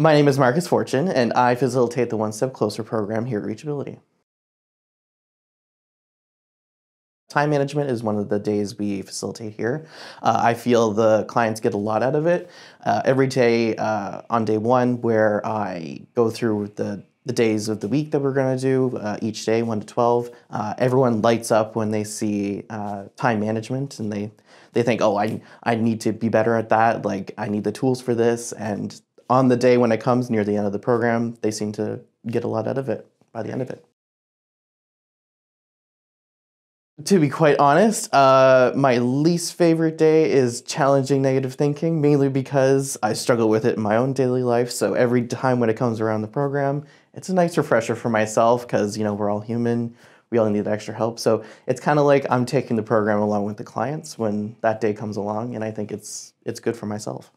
My name is Markus Fortune, and I facilitate the One Step Closer program here at Reachability. Time management is one of the days we facilitate here. Uh, I feel the clients get a lot out of it. Uh, every day uh, on day one, where I go through the the days of the week that we're going to do uh, each day, 1 to 12. Uh, everyone lights up when they see uh, time management and they, they think, oh, I, I need to be better at that. Like, I need the tools for this. And on the day when it comes near the end of the program, they seem to get a lot out of it by the end of it. To be quite honest, uh, my least favorite day is challenging negative thinking, mainly because I struggle with it in my own daily life. So every time when it comes around the program, it's a nice refresher for myself because you know we're all human, we all need extra help. So it's kind of like I'm taking the program along with the clients when that day comes along, and I think it's it's good for myself.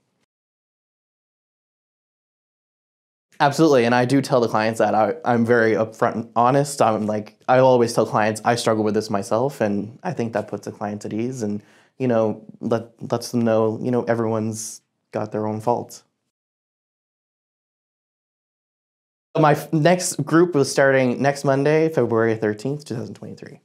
Absolutely, and I do tell the clients that I, I'm very upfront and honest. I'm like I always tell clients I struggle with this myself, and I think that puts the clients at ease, and you know let lets them know you know everyone's got their own faults. My next group was starting next Monday, February thirteenth, two thousand twenty-three.